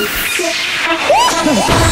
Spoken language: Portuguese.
Uh!